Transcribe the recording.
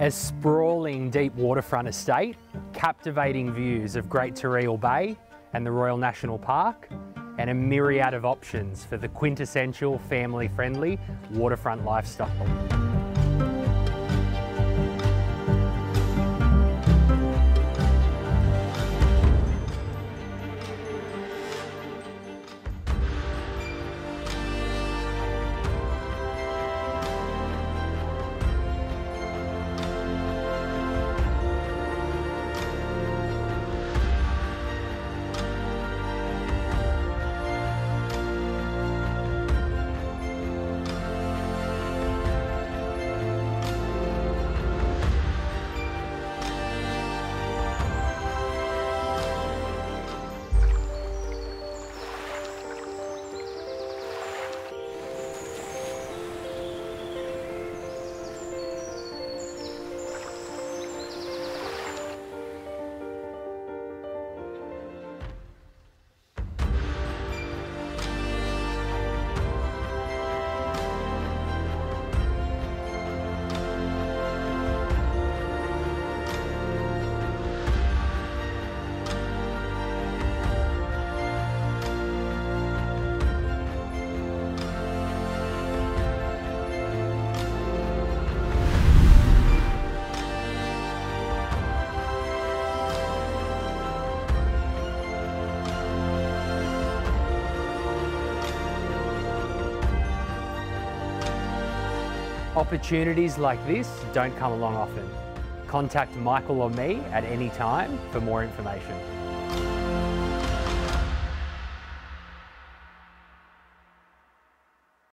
A sprawling deep waterfront estate, captivating views of Great Turriell Bay and the Royal National Park, and a myriad of options for the quintessential family-friendly waterfront lifestyle. Opportunities like this don't come along often. Contact Michael or me at any time for more information.